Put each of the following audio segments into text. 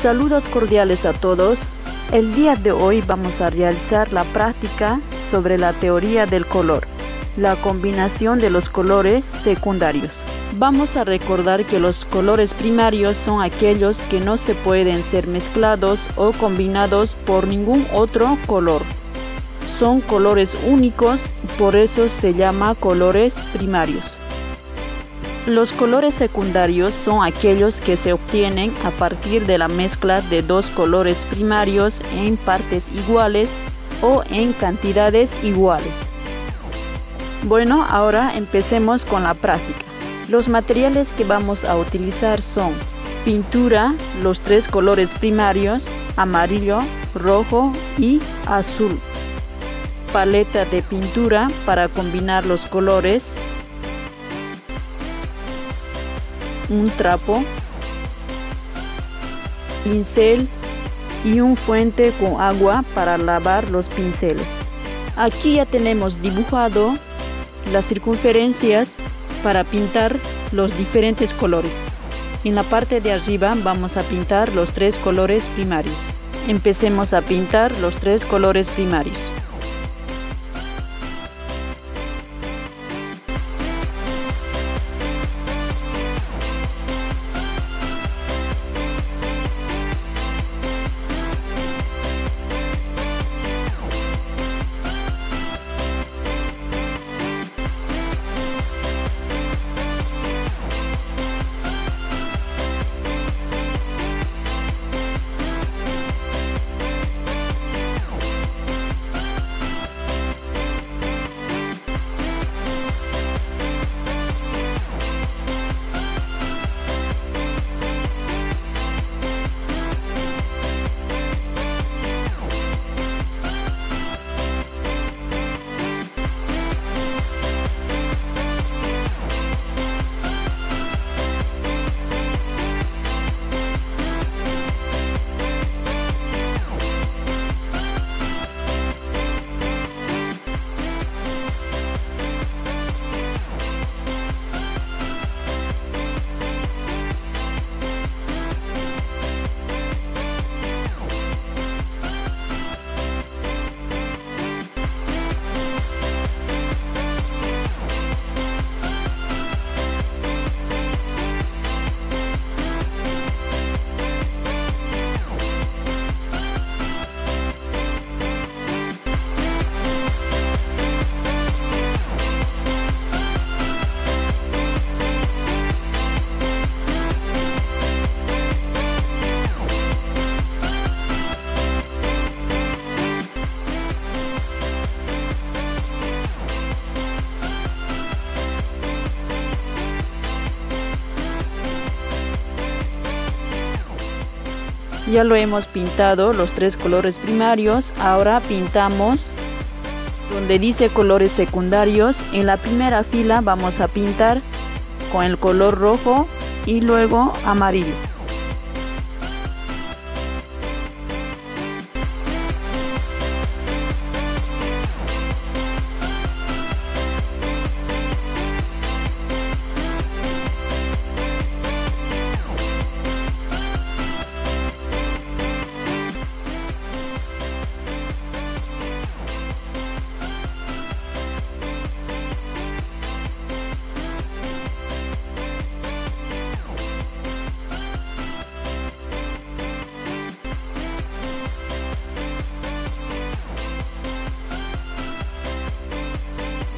Saludos cordiales a todos. El día de hoy vamos a realizar la práctica sobre la teoría del color, la combinación de los colores secundarios. Vamos a recordar que los colores primarios son aquellos que no se pueden ser mezclados o combinados por ningún otro color. Son colores únicos, por eso se llama colores primarios. Los colores secundarios son aquellos que se obtienen a partir de la mezcla de dos colores primarios en partes iguales o en cantidades iguales. Bueno, ahora empecemos con la práctica. Los materiales que vamos a utilizar son pintura, los tres colores primarios, amarillo, rojo y azul. Paleta de pintura para combinar los colores, un trapo, pincel y un fuente con agua para lavar los pinceles. Aquí ya tenemos dibujado las circunferencias para pintar los diferentes colores. En la parte de arriba vamos a pintar los tres colores primarios. Empecemos a pintar los tres colores primarios. Ya lo hemos pintado los tres colores primarios. Ahora pintamos donde dice colores secundarios. En la primera fila vamos a pintar con el color rojo y luego amarillo.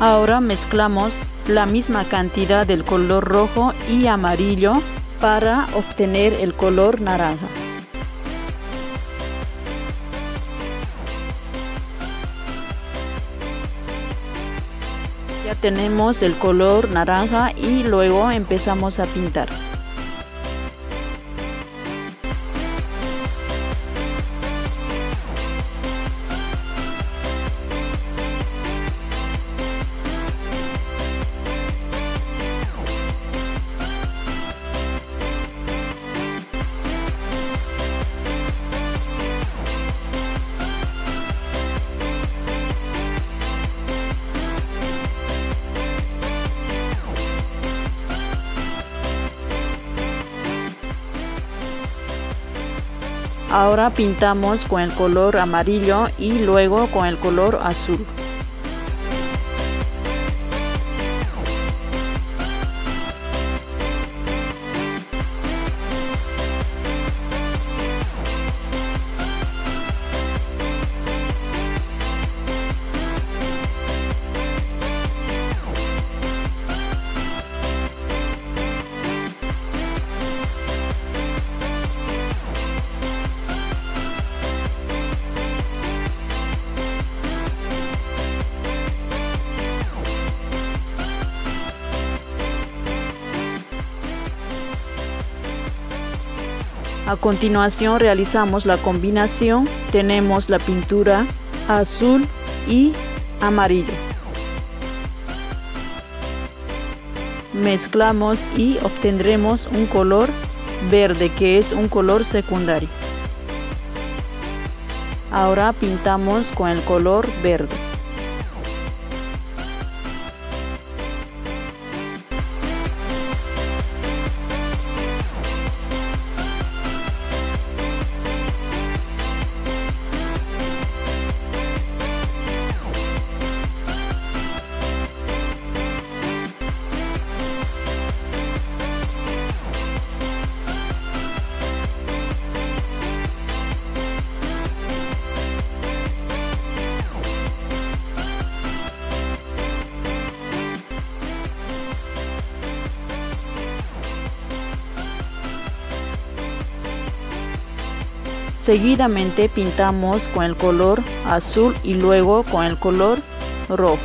Ahora mezclamos la misma cantidad del color rojo y amarillo para obtener el color naranja. Ya tenemos el color naranja y luego empezamos a pintar. Ahora pintamos con el color amarillo y luego con el color azul. A continuación realizamos la combinación, tenemos la pintura azul y amarillo. Mezclamos y obtendremos un color verde que es un color secundario. Ahora pintamos con el color verde. Seguidamente pintamos con el color azul y luego con el color rojo.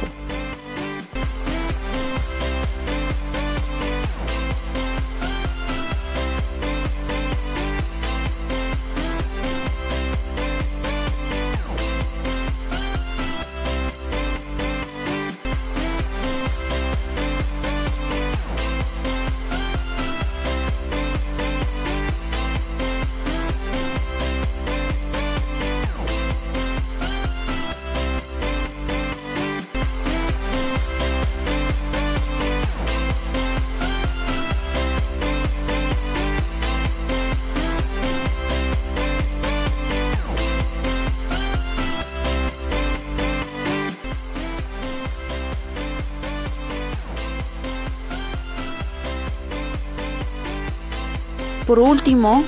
Por último,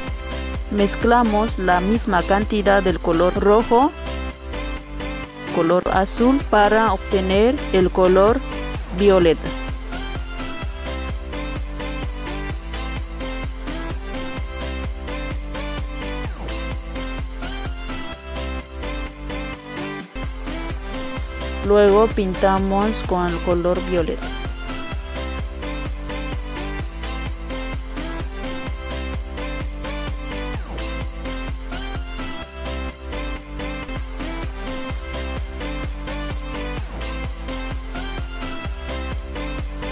mezclamos la misma cantidad del color rojo, color azul para obtener el color violeta. Luego pintamos con el color violeta.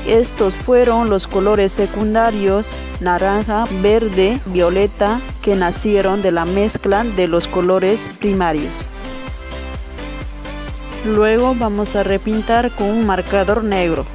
Estos fueron los colores secundarios naranja, verde, violeta que nacieron de la mezcla de los colores primarios. Luego vamos a repintar con un marcador negro.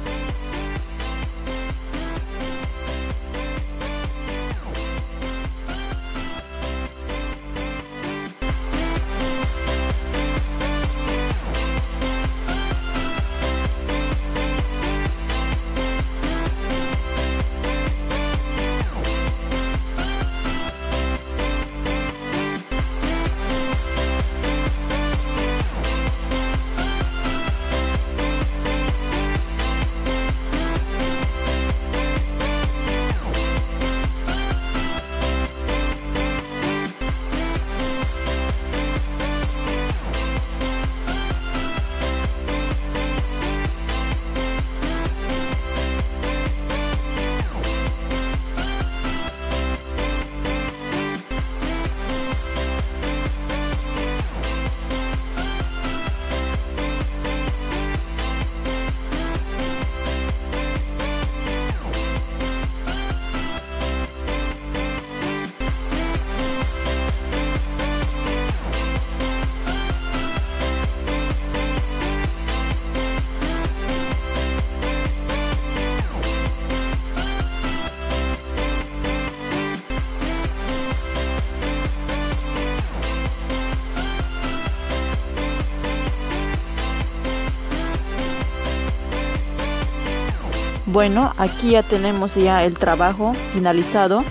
Bueno, aquí ya tenemos ya el trabajo finalizado.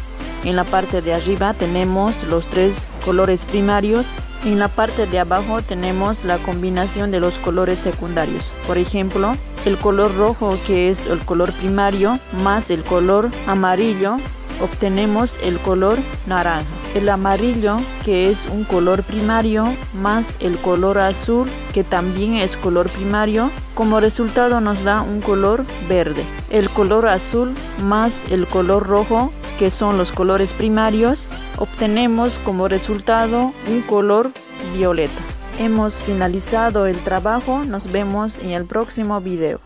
En la parte de arriba tenemos los tres colores primarios. En la parte de abajo tenemos la combinación de los colores secundarios. Por ejemplo, el color rojo que es el color primario más el color amarillo obtenemos el color naranja. El amarillo, que es un color primario, más el color azul, que también es color primario, como resultado nos da un color verde. El color azul más el color rojo, que son los colores primarios, obtenemos como resultado un color violeta. Hemos finalizado el trabajo, nos vemos en el próximo video.